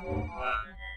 Bye.